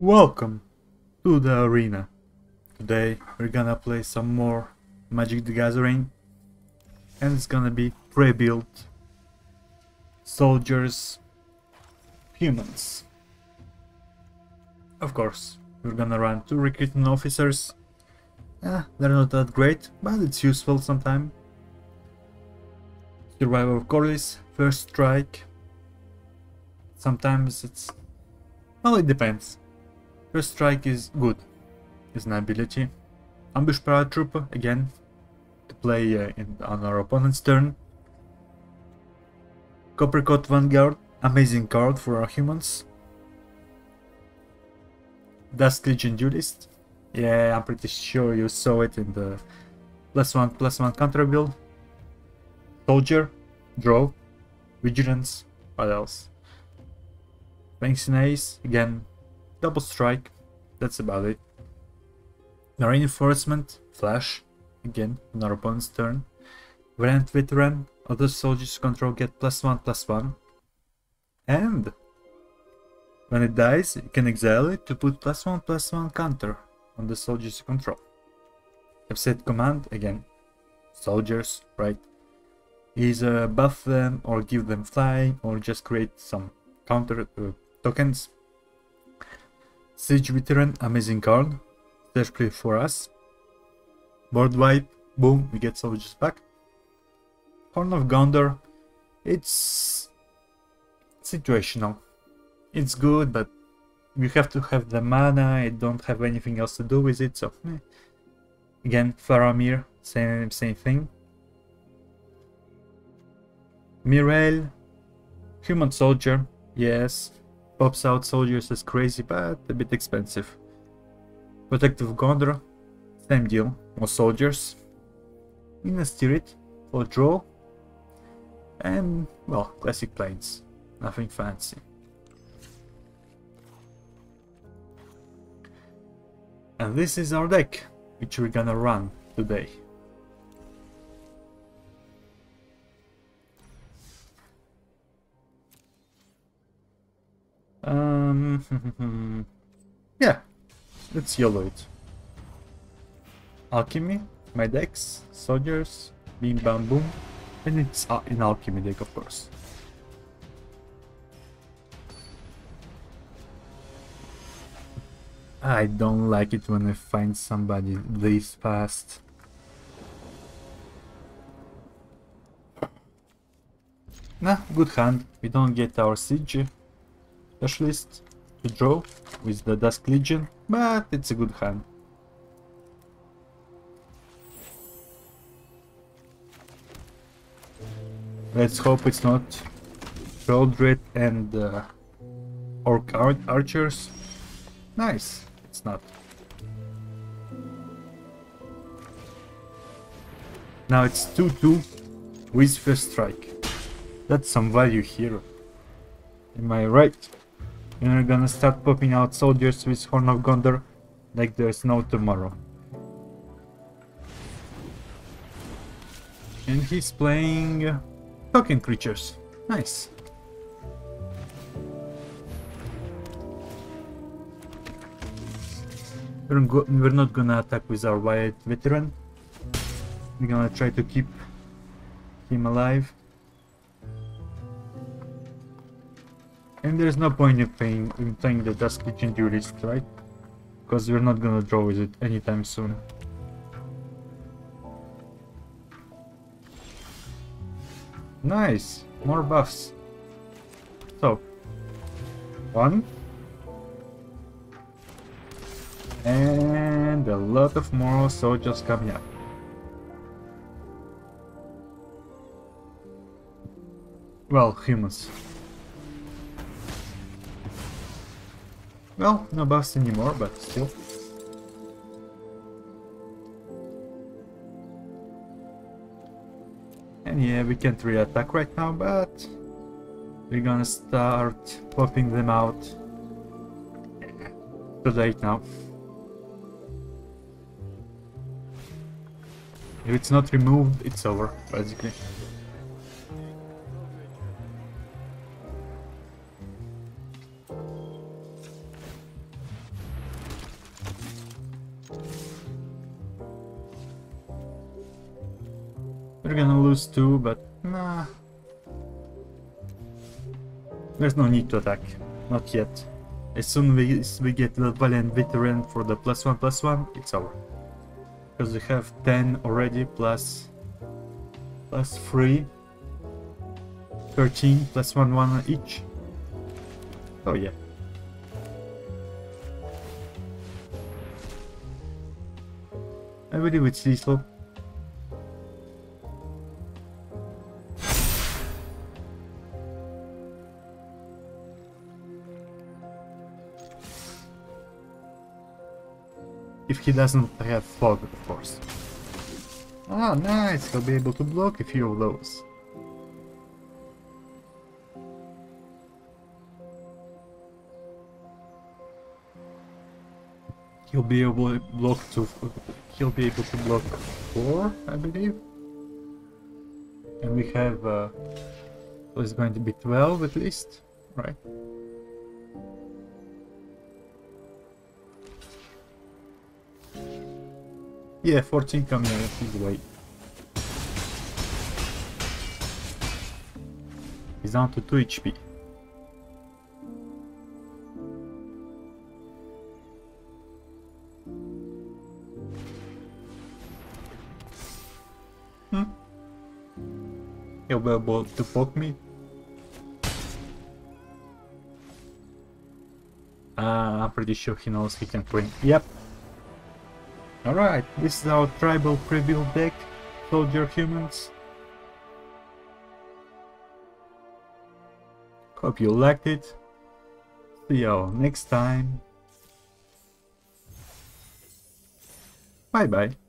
Welcome to the arena. Today we're gonna play some more Magic the Gathering and it's gonna be pre-built soldiers, humans. Of course, we're gonna run two recruiting officers. Eh, they're not that great, but it's useful sometime. Survival of Corlys, first strike. Sometimes it's... well, it depends. First strike is good. It's an ability. Ambush Paratrooper, again, to play uh, in, on our opponent's turn. Coppercoat Vanguard, amazing card for our humans. Dusk Legion Duelist. Yeah, I'm pretty sure you saw it in the plus one plus one counter build. Soldier, Draw, Vigilance, what else? Banks Ace, again, double strike, that's about it. The reinforcement, flash, again, on our opponent's turn. Valiant Veteran, other soldiers control get plus one plus one. And when it dies, you can exile it to put plus one plus one counter on the soldiers control. Have set command again. Soldiers, right? Either buff them or give them flying or just create some counter uh, tokens. Siege Veteran, amazing card, especially for us. Board wipe, boom, we get soldiers back. Horn of Gondor, it's situational. It's good, but you have to have the mana, I don't have anything else to do with it, so eh. Again, Faramir, same, same thing. Myrel, Human Soldier, yes, pops out soldiers is crazy, but a bit expensive. Protector of Gondor, same deal, more soldiers. Minas Tirith for draw. And, well, classic planes, nothing fancy. And this is our deck, which we're gonna run today. yeah, let's yellow it. Alchemy, my decks, soldiers, beam bam boom, and it's uh, an alchemy deck of course. I don't like it when I find somebody this fast. Nah, good hand. We don't get our siege specialist to draw with the Dusk Legion, but it's a good hand. Let's hope it's not Sheoldred and uh, Orc ar Archers. Nice, it's not. Now it's 2-2 with first strike. That's some value here. Am I right? You're gonna start popping out soldiers with Horn of Gondor like there's no tomorrow. And he's playing token creatures. Nice. We're, we're not gonna attack with our white veteran. We're gonna try to keep him alive. And there's no point in playing, in playing the Dusk Legion Duelist, right? Because we're not gonna draw with it anytime soon. Nice! More buffs. So, one. And a lot of more soldiers coming up. Well, humans. Well, no buffs anymore, but still. And yeah, we can't really attack right now, but we're gonna start popping them out. Too late now. If it's not removed, it's over, basically. We're gonna lose two, but nah. There's no need to attack. Not yet. As soon as we get the Valiant Veteran for the plus one plus one, it's over. Because we have 10 already plus plus 3 13 plus 1 1 each. Oh yeah. I believe it's lethal. If he doesn't have fog, of course. Oh, nice! He'll be able to block a few of those. He'll be able to block to he'll be able to block four, I believe. And we have uh so it's going to be twelve at least, right? Yeah, 14 coming out his way. He's down to 2 HP. Hmm. He'll be able to poke me. Uh, I'm pretty sure he knows he can win. Yep, Alright, this is our tribal preview deck, Soldier Humans. Hope you liked it. See y'all next time. Bye bye.